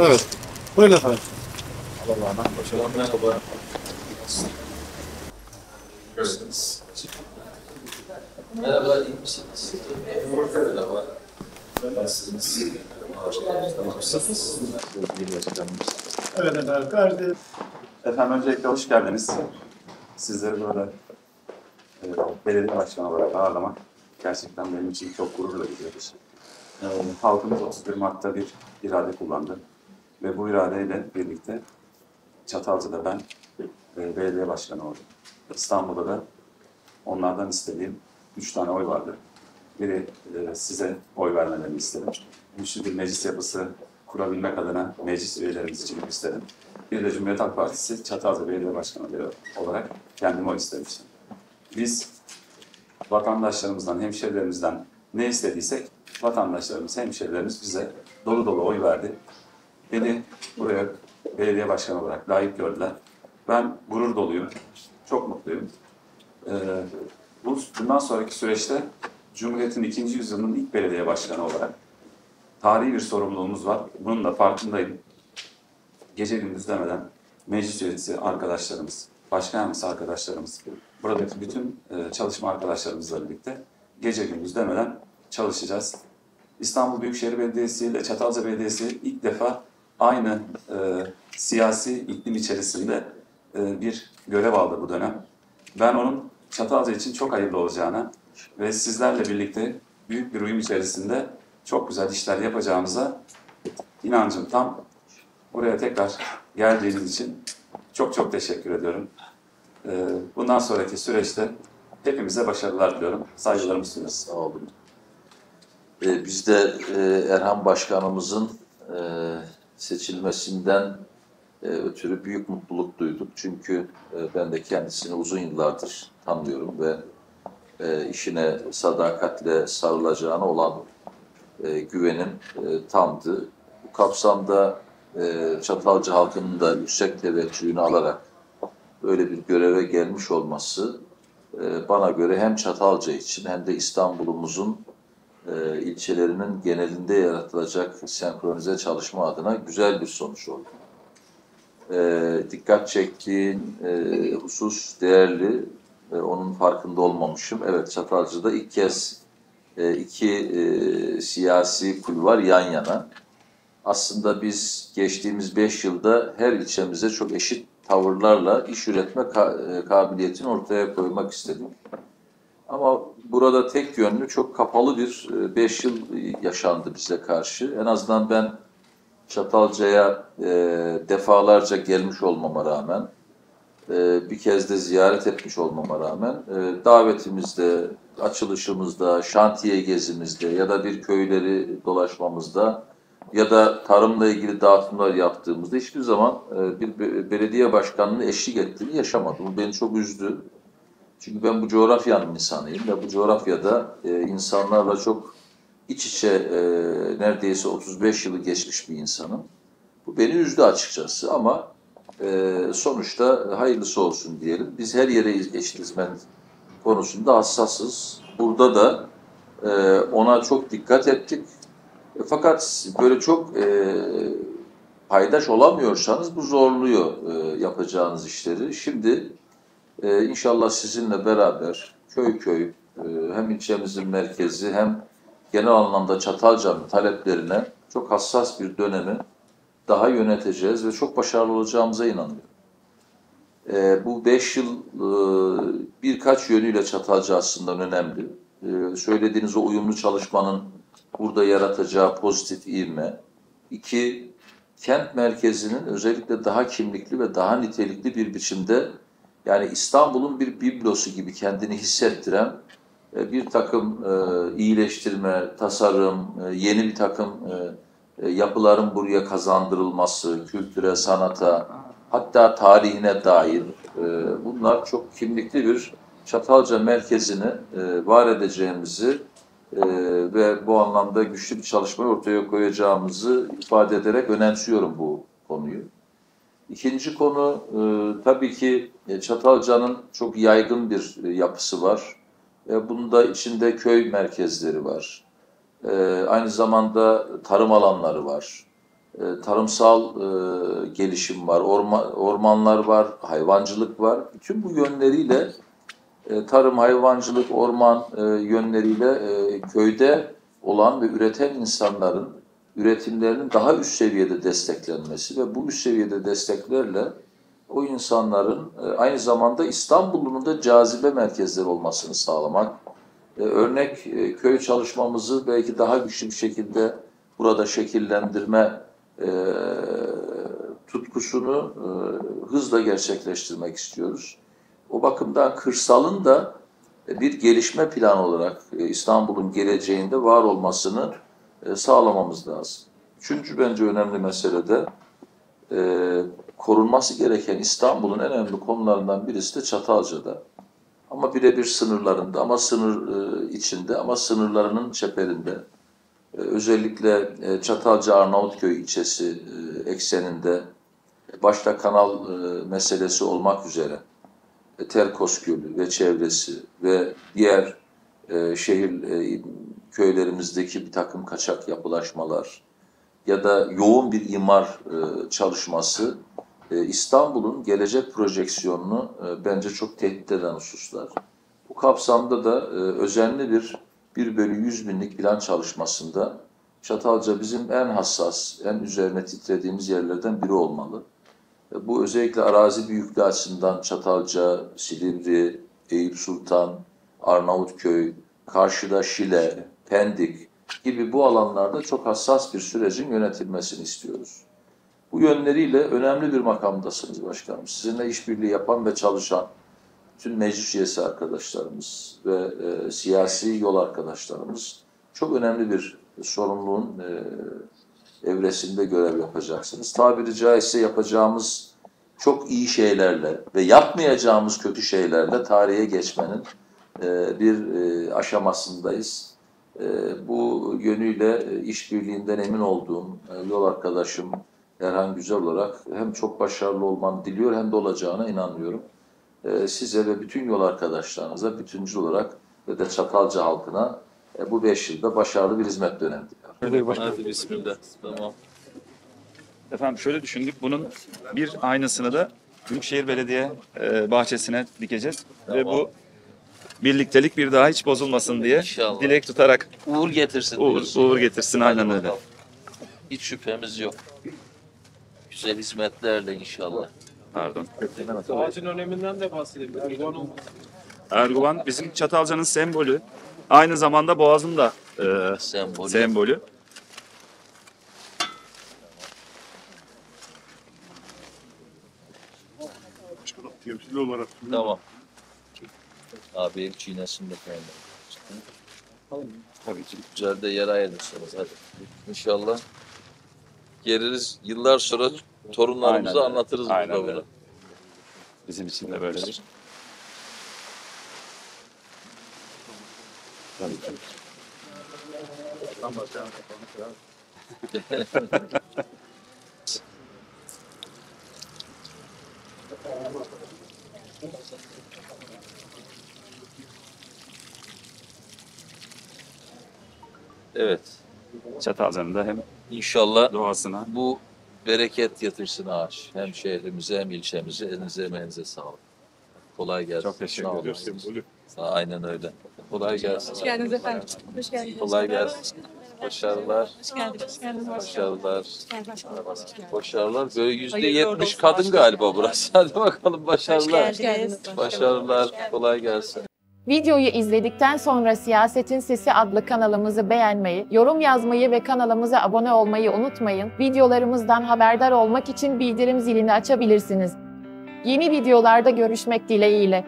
Evet. Buyurun efendim. Allah'ına başarılar. Merhaba. Görüşürüz. Merhaba, iyi misiniz? Merhaba. Nasılsınız? Nasılsınız? Evet efendim. Kardeşim. Efendim öncelikle hoş geldiniz. Sizleri burada e, belediye başkanı olarak ağırlamak gerçekten benim için çok gururla gidiyoruz. E, halkımız 31 Mart'ta bir irade kullandı ve bu iradeyle birlikte Çatalca'da ben e, belediye başkanı oldum. İstanbul'da da onlardan istediğim üç tane oy vardı. Biri e, size oy vermelerini istedim. Güçlü bir meclis yapısı kurabilmek adına meclis üyelerimiz için istedim. Bir de Cumhuriyet Halk Partisi Çatalca Belediye Başkanı olarak kendime oy istemiştim. Biz vatandaşlarımızdan, hemşehrilerimizden ne istediysek vatandaşlarımız, hemşehrilerimiz bize dolu dolu oy verdi. Beni buraya belediye başkanı olarak layık gördüler. Ben gurur doluyum, çok mutluyum. Ee, bu, bundan sonraki süreçte Cumhuriyet'in ikinci yüzyılının ilk belediye başkanı olarak tarihi bir sorumluluğumuz var. Bunun da farkındayım. Gece gündüz demeden meclis üyesi arkadaşlarımız, başkan yardımcısı arkadaşlarımız, buradaki bütün e, çalışma arkadaşlarımızla birlikte gece gündüz demeden çalışacağız. İstanbul Büyükşehir Belediyesi ile Çatalca Belediyesi ilk defa aynı e, siyasi iklim içerisinde e, bir görev aldı bu dönem. Ben onun Çatalca için çok hayırlı olacağına ve sizlerle birlikte büyük bir uyum içerisinde çok güzel işler yapacağımıza inancım tam. Buraya tekrar geldiğiniz için çok çok teşekkür ediyorum. Ee, Bundan sonraki süreçte hepimize başarılar diliyorum. Saygılarımı sunuyorum. Sağ olun. Ee, biz de e, Erhan Başkanımızın e, seçilmesinden e, ötürü büyük mutluluk duyduk. Çünkü e, ben de kendisini uzun yıllardır tanıyorum ve e, işine sadakatle sarılacağına olan e, güvenim e, tamdı. Bu kapsamda e, Çatalca halkının da yüksek teveccühünü alarak böyle bir göreve gelmiş olması e, bana göre hem Çatalca için hem de İstanbul'umuzun e, ilçelerinin genelinde yaratılacak senkronize çalışma adına güzel bir sonuç oldu. E, dikkat çektiğin e, husus değerli ve onun farkında olmamışım. Evet Çatalca'da ilk kez e, iki e, siyasi kulvar yan yana. Aslında biz geçtiğimiz beş yılda her ilçemize çok eşit tavırlarla iş üretme ka- e, kabiliyetini ortaya koymak istedik. Ama burada tek yönlü çok kapalı bir 5 yıl yaşandı bize karşı. En azından ben Çatalca'ya e, defalarca gelmiş olmama rağmen, e, bir kez de ziyaret etmiş olmama rağmen e, davetimizde, açılışımızda, şantiye gezimizde ya da bir köyleri dolaşmamızda ya da tarımla ilgili dağıtımlar yaptığımızda hiçbir zaman e, bir be- belediye başkanının eşlik ettiğini yaşamadım. Bu beni çok üzdü. Çünkü ben bu coğrafyanın insanıyım ve bu coğrafyada e, insanlarla çok iç içe e, neredeyse 35 yılı geçmiş bir insanım. Bu beni üzdü açıkçası ama e, sonuçta hayırlısı olsun diyelim. Biz her yere eşit hizmet konusunda hassasız. Burada da e, ona çok dikkat ettik. E, Fakat böyle çok e, paydaş olamıyorsanız bu zorluyor e, yapacağınız işleri. Şimdi ee, inşallah sizinle beraber köy köy e, hem ilçemizin merkezi hem genel anlamda Çatalca'nın taleplerine çok hassas bir dönemi daha yöneteceğiz ve çok başarılı olacağımıza inanıyorum. Ee, bu beş yıl e, birkaç yönüyle Çatalca aslında önemli. Ee, söylediğiniz o uyumlu çalışmanın burada yaratacağı pozitif ivme. İki, kent merkezinin özellikle daha kimlikli ve daha nitelikli bir biçimde yani İstanbul'un bir biblosu gibi kendini hissettiren e, bir takım e, iyileştirme, tasarım, e, yeni bir takım yapıların buraya kazandırılması, kültüre, sanata, hatta tarihine dair bunlar çok kimlikli bir Çatalca merkezini var edeceğimizi ve bu anlamda güçlü bir çalışmayı ortaya koyacağımızı ifade ederek önemsiyorum bu. İkinci konu e, tabii ki e, Çatalca'nın çok yaygın bir e, yapısı var. E, bunda içinde köy merkezleri var. E, aynı zamanda tarım alanları var. e, tarımsal e, gelişim var, orma, ormanlar var, hayvancılık var. Bütün bu yönleriyle e, tarım, hayvancılık, orman e, yönleriyle e, köyde olan ve üreten insanların üretimlerinin daha üst seviyede desteklenmesi ve bu üst seviyede desteklerle o insanların e, aynı zamanda İstanbul'un da cazibe merkezleri olmasını sağlamak. E, Örnek e, köy çalışmamızı belki daha güçlü bir şekilde burada şekillendirme tutkusunu hızla gerçekleştirmek istiyoruz. O bakımdan kırsalın da bir gelişme planı olarak İstanbul'un geleceğinde var olmasını sağlamamız lazım. Üçüncü bence önemli mesele de e, korunması gereken İstanbul'un en önemli konularından birisi de Çatalca'da. Ama birebir sınırlarında, ama sınır e, içinde, ama sınırlarının çeperinde. E, özellikle e, Çatalca Arnavutköy ilçesi e, ekseninde e, başta kanal e, meselesi olmak üzere e, Terkos Gölü ve çevresi ve diğer e, şehir e, köylerimizdeki bir takım kaçak yapılaşmalar ya da yoğun bir imar e, çalışması e, İstanbul'un gelecek projeksiyonunu e, bence çok tehdit eden hususlar. Bu kapsamda da e, özenli bir 1 bölü 100 binlik plan çalışmasında Çatalca bizim en hassas, en üzerine titrediğimiz yerlerden biri olmalı. Bu özellikle arazi büyüklüğü açısından Çatalca, Silivri, Eyüp Sultan, Arnavutköy, karşıda Şile, Pendik gibi bu alanlarda çok hassas bir sürecin yönetilmesini istiyoruz. Bu yönleriyle önemli bir makamdasınız başkanım. Sizinle işbirliği yapan ve çalışan tüm meclis üyesi arkadaşlarımız ve e, siyasi yol arkadaşlarımız çok önemli bir sorumluluğun e, evresinde görev yapacaksınız. Tabiri caizse yapacağımız çok iyi şeylerle ve yapmayacağımız kötü şeylerle tarihe geçmenin e, bir e, aşamasındayız. E, bu yönüyle e, işbirliğinden emin olduğum e, yol arkadaşım Erhan Güzel olarak hem çok başarılı olmanı diliyor hem de olacağına inanıyorum. E, size ve bütün yol arkadaşlarınıza bütüncül olarak ve de Çatalca halkına e, bu beş yılda başarılı bir hizmet dönemi diliyorum. Hadi bismillah. Tamam. Efendim şöyle düşündük. Bunun bir aynısını da Büyükşehir Belediye bahçesine dikeceğiz. Ve Tamam. bu birliktelik bir daha hiç bozulmasın diye İnşallah. dilek tutarak Uğur getirsin uğur, diyorsun. uğur getirsin aynen Hadi öyle. bakalım. Hiç şüphemiz yok. Güzel hizmetlerle inşallah. Pardon. Ağacın öneminden de bahsedelim. Erguvan bizim Çatalca'nın sembolü. Aynı zamanda Boğaz'ın da e, Sembolü. sembolü. Temsili olarak. Tamam. Abi çiğnesin de kendini. Tabii ki. Güzel de yer ayırırsınız hadi. İnşallah. Geliriz yıllar sonra torunlarımıza Aynen öyle. anlatırız Aynen burada öyle. bunu. Bizim için de böyledir. Tabii ki. Evet. Çatalca'nın da hem İnşallah doğasına bu bereket yatırsın ağaç. Hem şehrimize hem ilçemize. Elinize emeğinize sağlık. Kolay gelsin. Çok teşekkür Sağ ediyoruz. Aynen öyle. Kolay gelsin. Hoş geldiniz efendim. Hoş geldiniz. Kolay gelsin. Başarılar. Hoş geldiniz. Hoş geldiniz. Başarılar. Hoş geldiniz. Hoş geldiniz. Başarılar. Böyle yüzde yetmiş kadın galiba burası. Hadi bakalım Hoş başarılar. geldiniz. Başarılar. Kolay gelsin. Videoyu izledikten sonra Siyasetin Sesi adlı kanalımızı beğenmeyi, yorum yazmayı ve kanalımıza abone olmayı unutmayın. Videolarımızdan haberdar olmak için bildirim zilini açabilirsiniz. Yeni videolarda görüşmek dileğiyle.